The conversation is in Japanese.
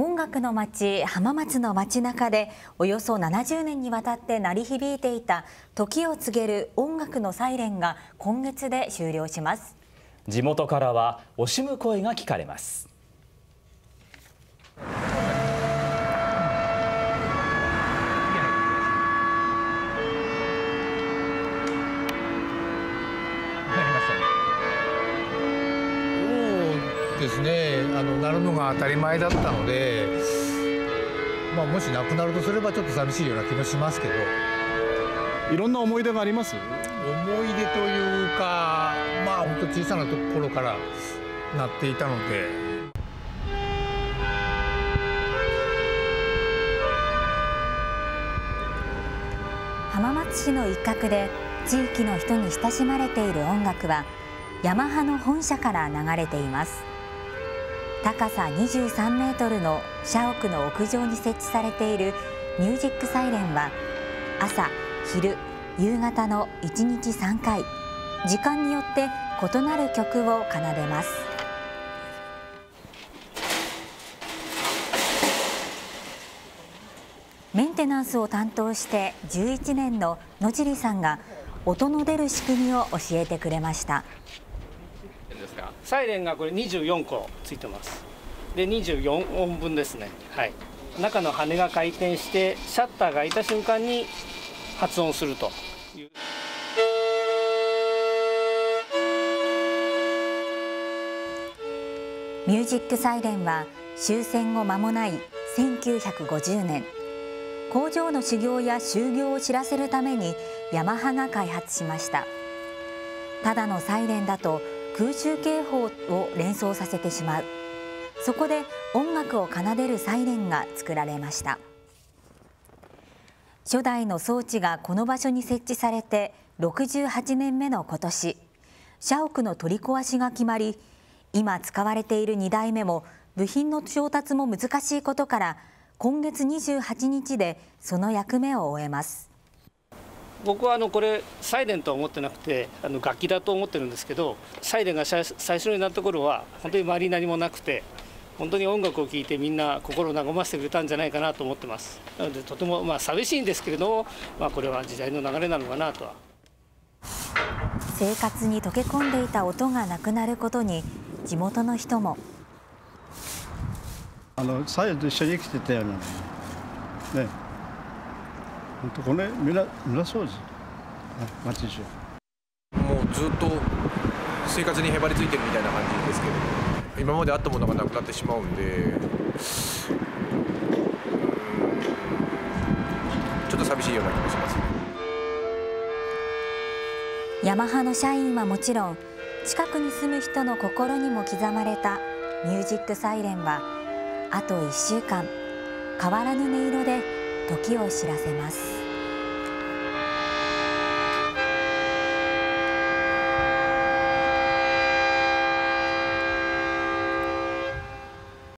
音楽の街浜松の街中でおよそ70年にわたって鳴り響いていた時を告げる音楽のサイレンが今月で終了します。地元からは惜しむ声が聞かれます。ですねあのなるのが当たり前だったので、まあ、もしなくなるとすればちょっと寂しいような気もしますけど。いろんな思い出があります？思い出というかまあ本当小さなところからなっていたので。浜松市の一角で地域の人に親しまれている音楽はヤマハの本社から流れています高さ23メートルの社屋の屋上に設置されているミュージックサイレンは朝、昼、夕方の1日3回時間によって異なる曲を奏でます。メンテナンスを担当して11年の野尻さんが音の出る仕組みを教えてくれました。サイレンがこれ24個ついてます。で24音分ですね。はい。中の羽が回転してシャッターが開いた瞬間に発音するという。ミュージックサイレンは終戦後間もない1950年。工場の修行や就業を知らせるためにヤマハが開発しました。ただのサイレンだと空襲警報を連想させてしまう。そこで音楽を奏でるサイレンが作られました。初代の装置がこの場所に設置されて68年目の今年社屋の取り壊しが決まり今使われている2代目も部品の調達も難しいことから今月28日でその役目を終えます。僕はあのこれサイレンとは思ってなくてあの楽器だと思ってるんですけどサイレンが最初になった頃は本当に周りに何もなくて本当に音楽を聴いてみんな心を和ませてくれたんじゃないかなと思ってます。なのでとてもまあ寂しいんですけれども、まあ、これは時代の流れなのかなとは。生活に溶け込んでいた音がなくなることに地元の人も。あのサイレンと一緒に生きてたよねね本当これみな村掃除町中。もうずっと生活にへばりついてるみたいな感じですけど今まであったものがなくなってしまうんでちょっと寂しいような気もしますね。ヤマハの社員はもちろん近くに住む人の心にも刻まれたミュージックサイレンはあと1週間。変わらぬ音色で時を知らせます。